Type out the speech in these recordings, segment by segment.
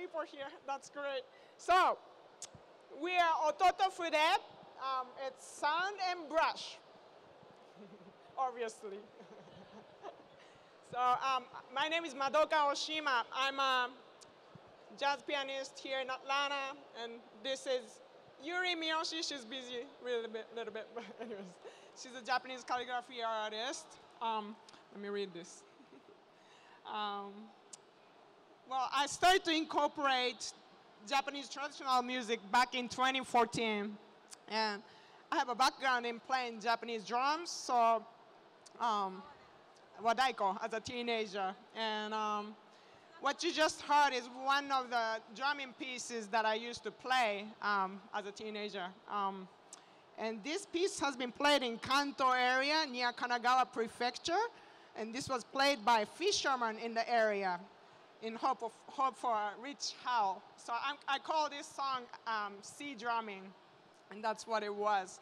people here. That's great. So, we are Ototo Fude. Um, it's sound and brush, obviously. so, um, my name is Madoka Oshima. I'm a jazz pianist here in Atlanta, and this is Yuri Miyoshi. She's busy a little bit, little bit, but anyways, she's a Japanese calligraphy artist. Um, let me read this. Um, well, I started to incorporate Japanese traditional music back in 2014. And I have a background in playing Japanese drums, so um, wadaiko as a teenager. And um, what you just heard is one of the drumming pieces that I used to play um, as a teenager. Um, and this piece has been played in Kanto area near Kanagawa Prefecture. And this was played by fishermen in the area in hope, of, hope for a rich howl. So I'm, i call this song um, sea drumming, and that's what it was.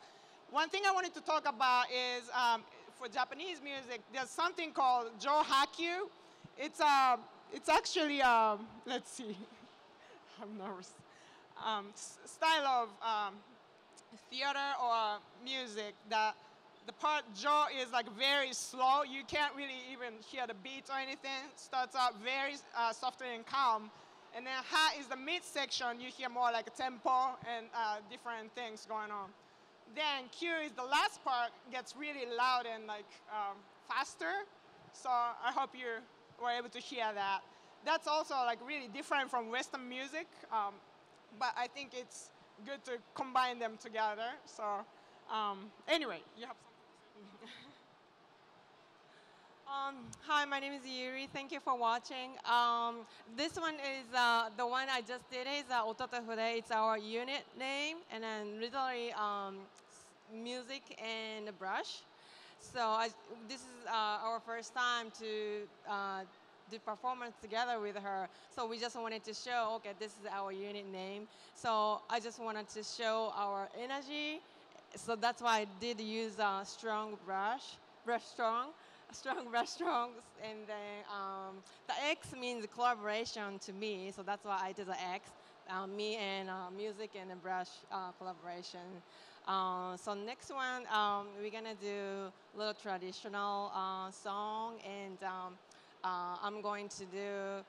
One thing I wanted to talk about is um, for Japanese music, there's something called jo-ha-kyu. It's, uh, it's actually, uh, let's see, I'm nervous, um, style of um, theater or music that the part jo is like very slow. You can't really even hear the beat or anything. Starts out very uh, soft and calm. And then ha is the mid section. You hear more like a tempo and uh, different things going on. Then kyu is the last part, gets really loud and like um, faster. So I hope you were able to hear that. That's also like really different from Western music, um, but I think it's good to combine them together. So um, anyway, you have Um, hi, my name is Yuri. Thank you for watching. Um, this one is uh, the one I just did is uh. It's our unit name, and then literally um, music and brush. So I, this is uh, our first time to uh, do performance together with her. So we just wanted to show, okay, this is our unit name. So I just wanted to show our energy. So that's why I did use a strong brush, brush strong strong brush restaurants, and then um, the X means collaboration to me, so that's why I did the X. Um, me and uh, music and a brush uh, collaboration. Uh, so next one, um, we're gonna do a little traditional uh, song, and um, uh, I'm going to do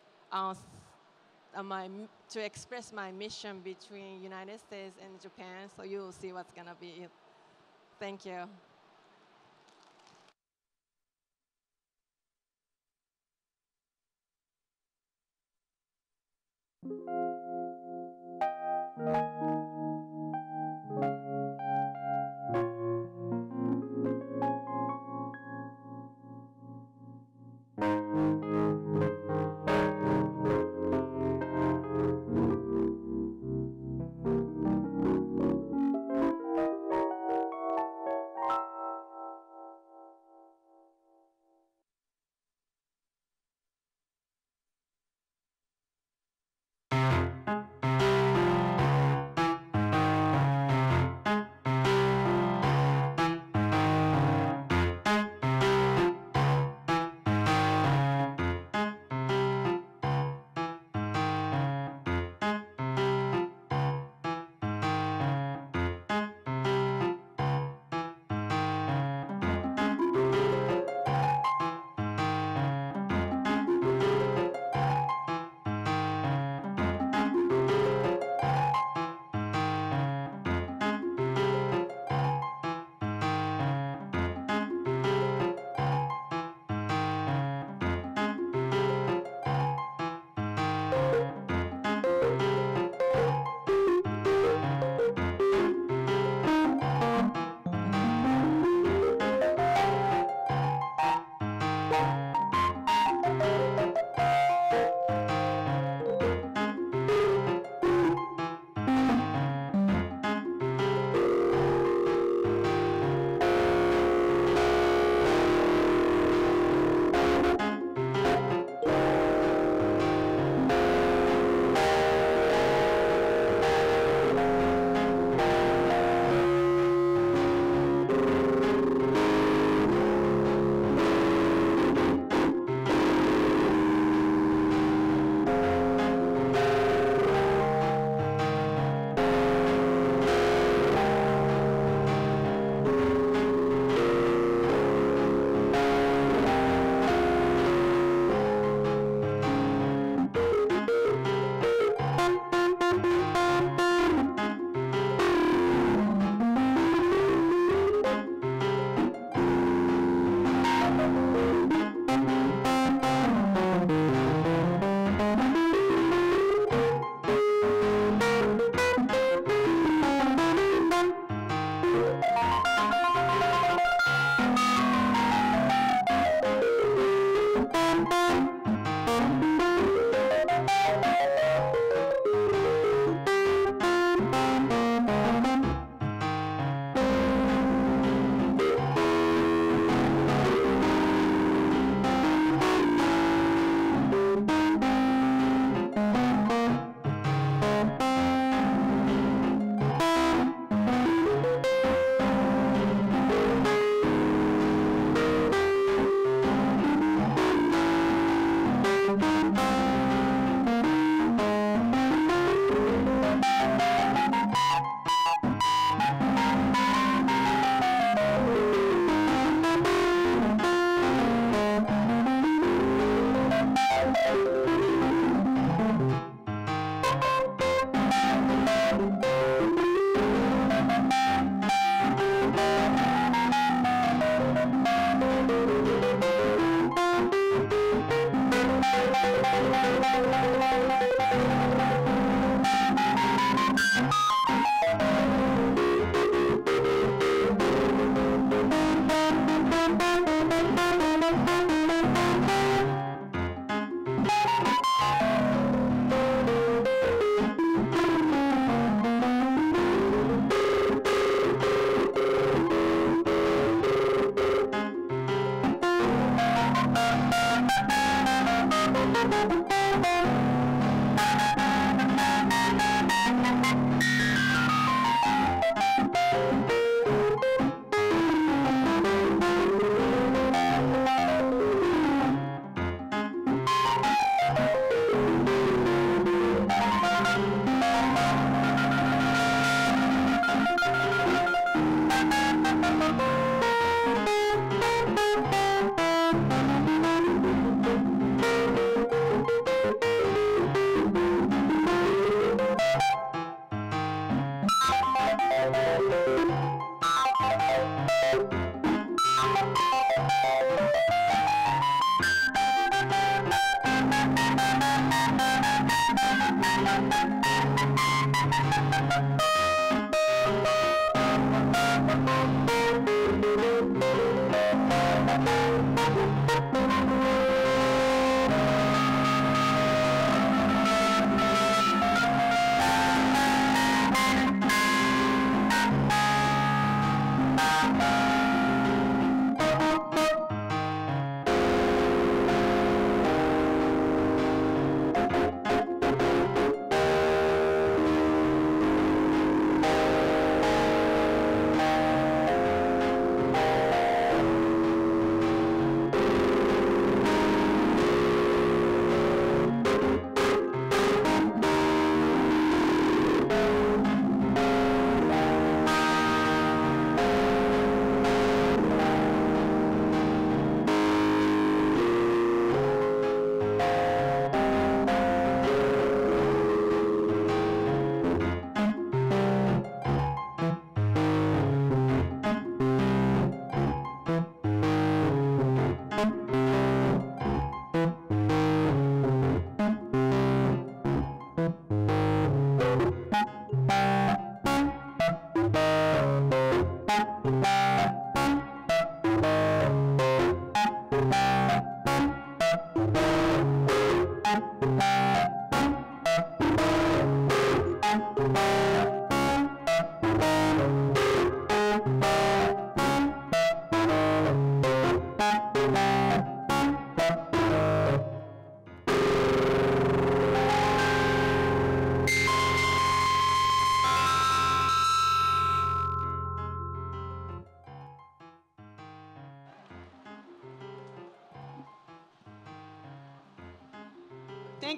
uh, my, to express my mission between United States and Japan, so you will see what's gonna be it. Thank you.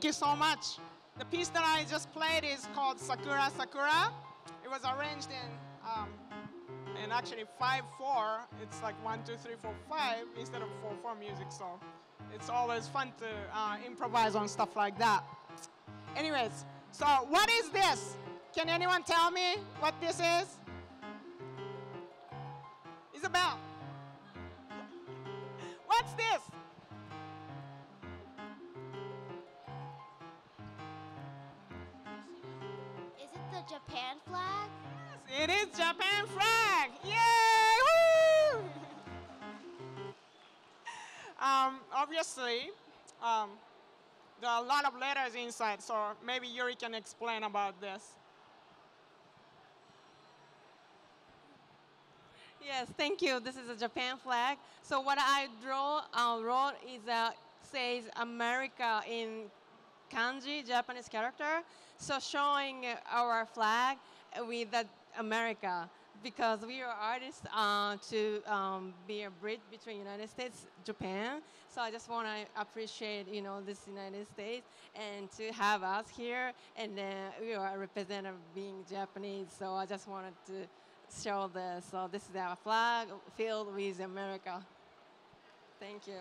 So much. The piece that I just played is called Sakura Sakura. It was arranged in, um, in actually 5-4. It's like 1, 2, 3, 4, 5 instead of 4-4 music. So it's always fun to uh, improvise on stuff like that. Anyways, so what is this? Can anyone tell me what this is? Isabel. What's this? It is Japan flag. Yay! Um, obviously, um, there are a lot of letters inside, so maybe Yuri can explain about this. Yes, thank you. This is a Japan flag. So what I draw, uh, wrote is uh, says America in kanji, Japanese character. So showing our flag with the America because we are artists uh, to um, be a bridge between United States, Japan. So I just want to appreciate, you know, this United States and to have us here. And then we are a representative being Japanese. So I just wanted to show this. So this is our flag filled with America. Thank you.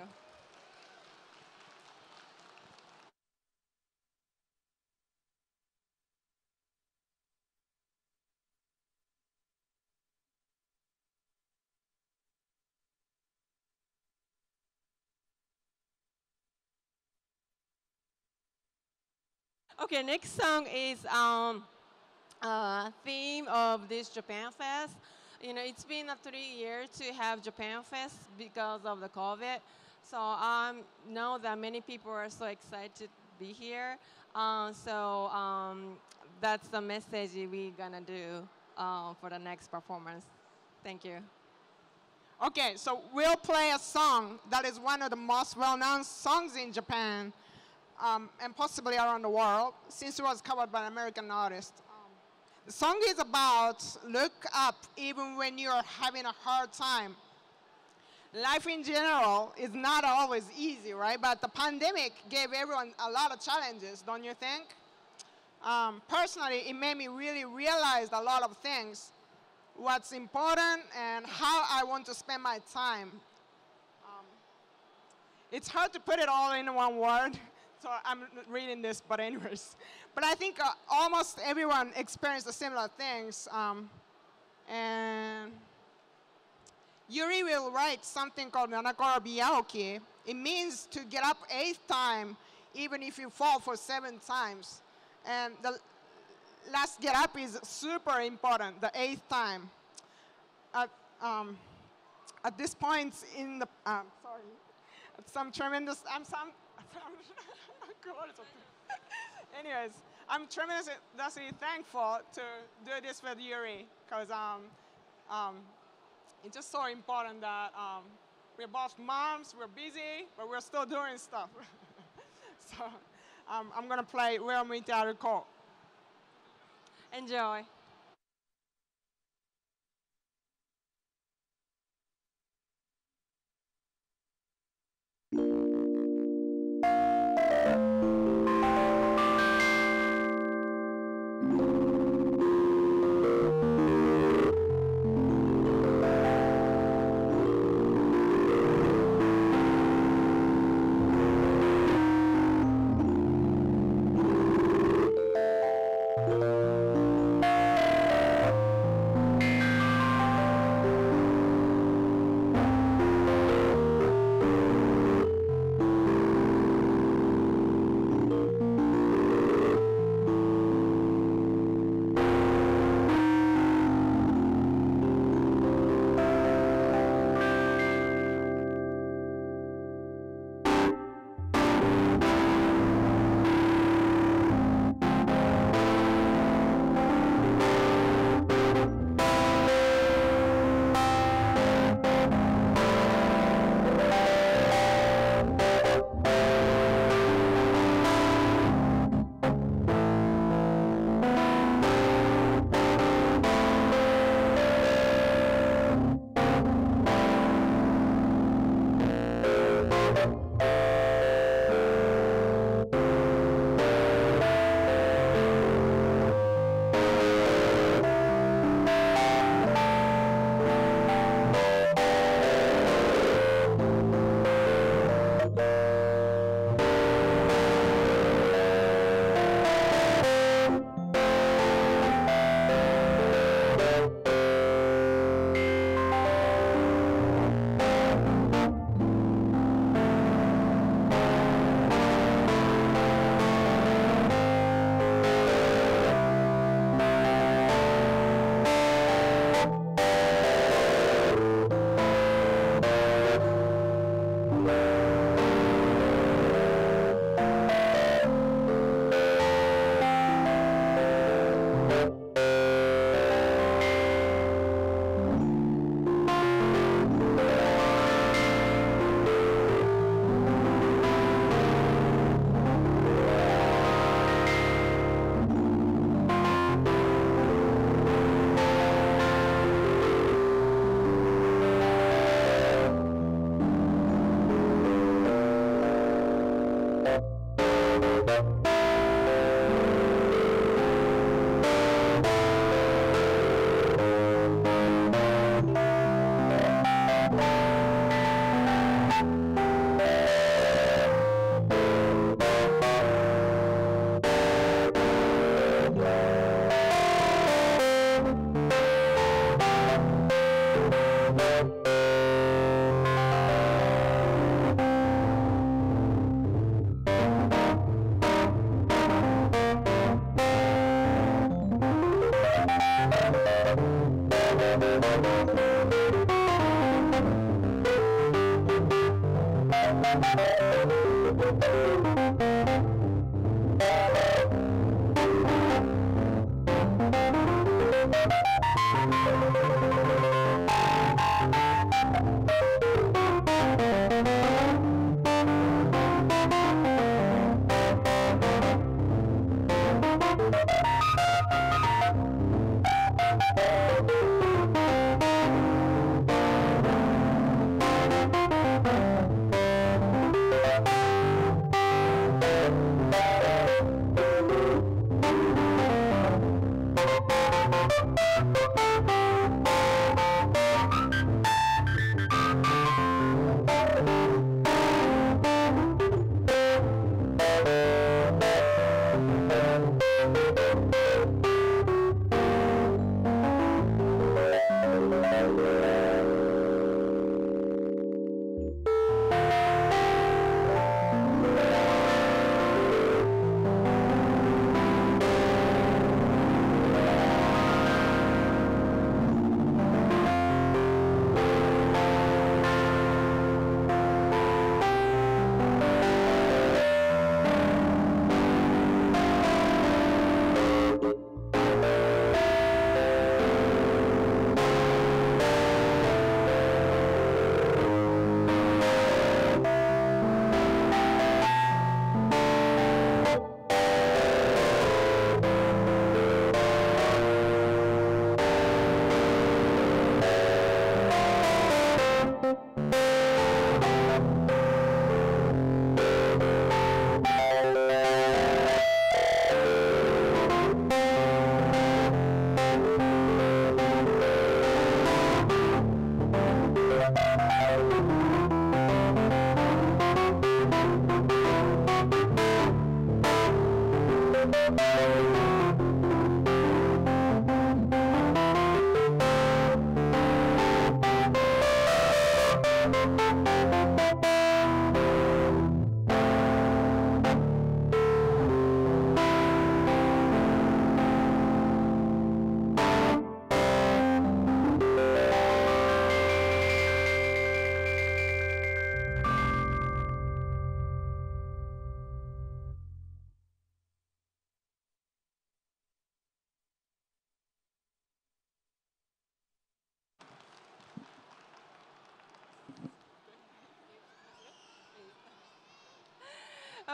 Okay, next song is um, uh, theme of this Japan Fest. You know, it's been uh, three years to have Japan Fest because of the COVID. So I um, know that many people are so excited to be here. Uh, so um, that's the message we're gonna do uh, for the next performance. Thank you. Okay, so we'll play a song that is one of the most well-known songs in Japan um, and possibly around the world since it was covered by an American artist. Um, the song is about look up even when you're having a hard time. Life in general is not always easy, right? But the pandemic gave everyone a lot of challenges, don't you think? Um, personally, it made me really realize a lot of things what's important and how I want to spend my time. Um, it's hard to put it all in one word, so I'm reading this, but anyways. But I think uh, almost everyone experienced the similar things. Um, and Yuri will write something called Nanakorobi Yaoki. It means to get up eighth time, even if you fall for seven times. And the last get up is super important, the eighth time. At, um, at this point in the, um, sorry, at some tremendous, I'm some, anyways, I'm tremendously thankful to do this with Yuri because um, um, it's just so important that um, we're both moms, we're busy, but we're still doing stuff. so um, I'm going to play Where Me Call. Enjoy.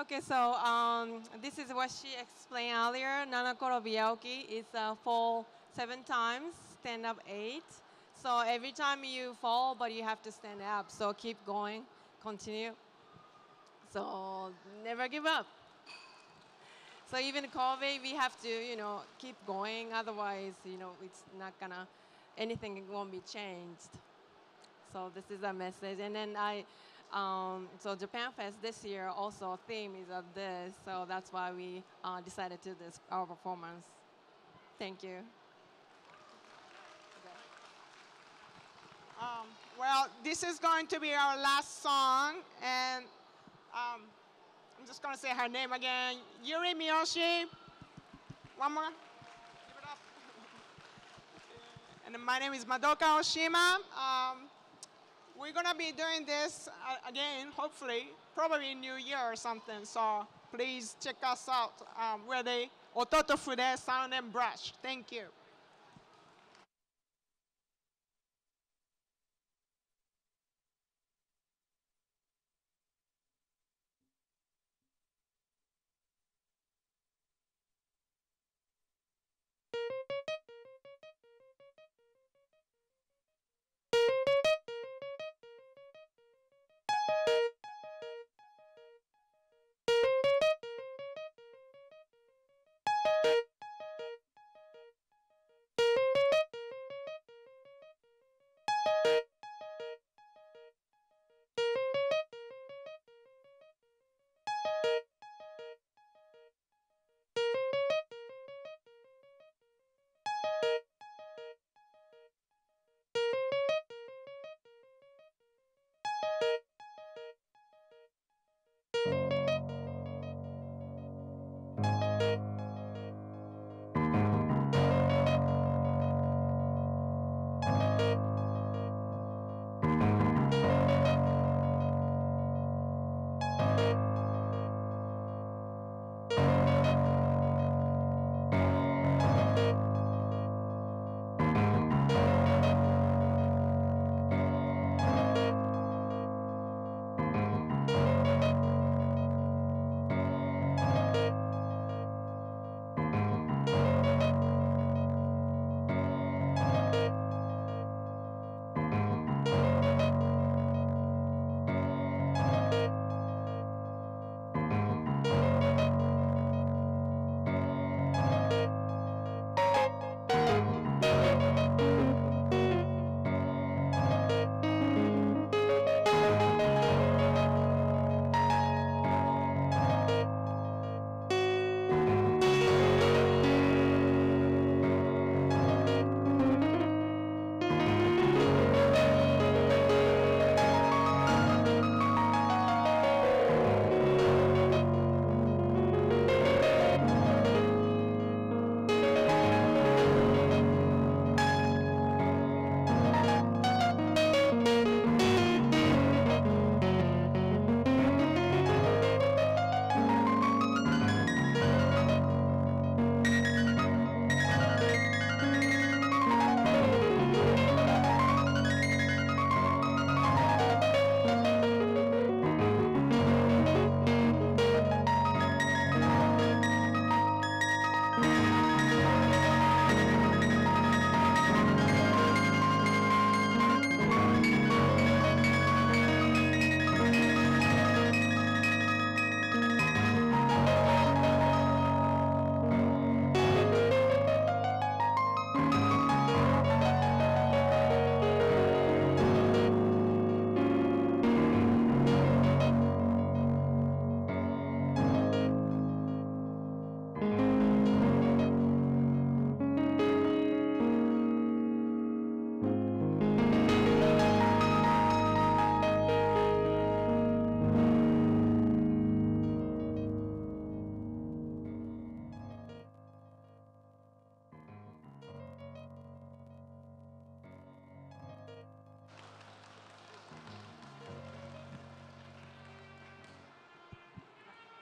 Okay, so um, this is what she explained earlier. Nanakorobi Yaoki is uh, fall seven times, stand up eight. So every time you fall, but you have to stand up. So keep going, continue. So never give up. So even COVID, we have to, you know, keep going. Otherwise, you know, it's not gonna, anything won't be changed. So this is a message. And then I, um, so Japan Fest this year also theme is of this. So that's why we uh, decided to do this our performance. Thank you. Um, well, this is going to be our last song, and um, I'm just going to say her name again. Yuri Miyoshi. One more. And my name is Madoka Oshima. Um, we're going to be doing this uh, again, hopefully, probably New Year or something. So please check us out. Um, we're the Ototo Sound and Brush. Thank you.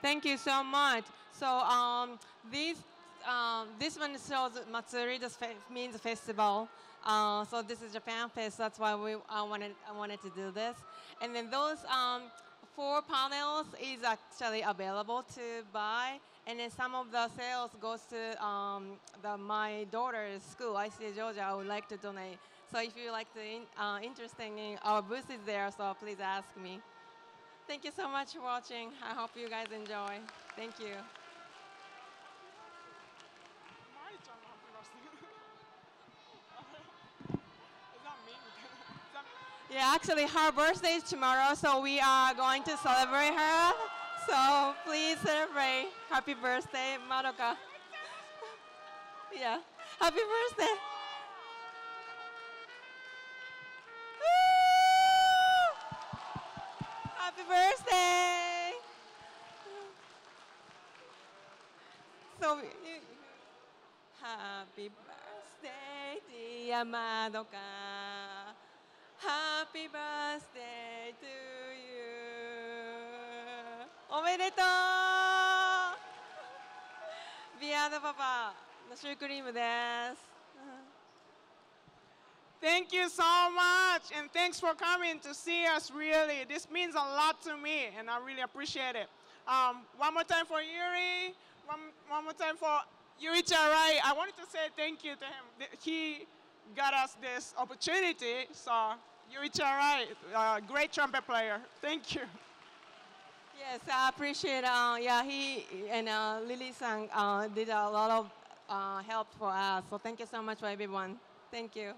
Thank you so much. So um, this um, this one shows Matsuri, means festival. Uh, so this is Japan Fest. That's why we I wanted I wanted to do this. And then those um, four panels is actually available to buy. And then some of the sales goes to um, the, my daughter's school, ICA Georgia. I would like to donate. So if you like to in, uh, interested in our booth is there, so please ask me. Thank you so much for watching. I hope you guys enjoy. Thank you. Yeah, actually, her birthday is tomorrow, so we are going to celebrate her. So please celebrate. Happy birthday, Madoka. yeah, happy birthday. Birthday. So, happy birthday, dear Madoka. Happy birthday to you. おめでとうビアードパパのシュークリームです。Thank you so much, and thanks for coming to see us. Really, this means a lot to me, and I really appreciate it. Um, one more time for Yuri. One, one more time for Yuri Charai. I wanted to say thank you to him. He got us this opportunity. So Yuri Charai, uh, great trumpet player. Thank you. Yes, I appreciate. Uh, yeah, he and uh, Lily Sang uh, did a lot of uh, help for us. So thank you so much for everyone. Thank you.